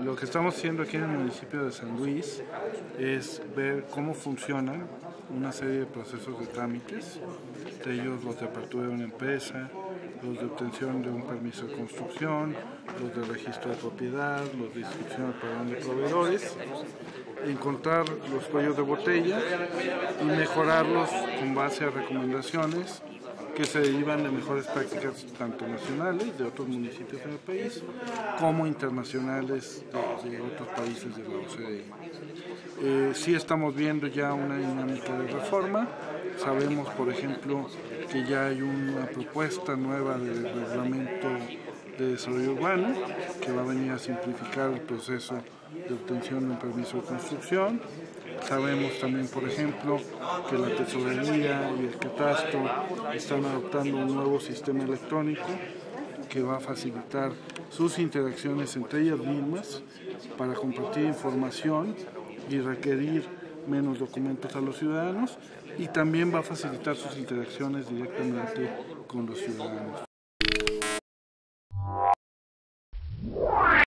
lo que estamos haciendo aquí en el municipio de San Luis es ver cómo funcionan una serie de procesos de trámites, de ellos los de apertura de una empresa, los de obtención de un permiso de construcción, los de registro de propiedad, los de inscripción al perdón de proveedores, encontrar los cuellos de botella y mejorarlos con base a recomendaciones que se derivan de mejores prácticas tanto nacionales de otros municipios en el país como internacionales de, otros países de la OCDE. Eh, sí estamos viendo ya una dinámica de reforma, sabemos por ejemplo que ya hay una propuesta nueva de reglamento desarrollo urbano que va a venir a simplificar el proceso de obtención de un permiso de construcción. Sabemos también, por ejemplo, que la tesorería y el catastro están adoptando un nuevo sistema electrónico que va a facilitar sus interacciones entre ellas mismas para compartir información y requerir menos documentos a los ciudadanos y también va a facilitar sus interacciones directamente con los ciudadanos.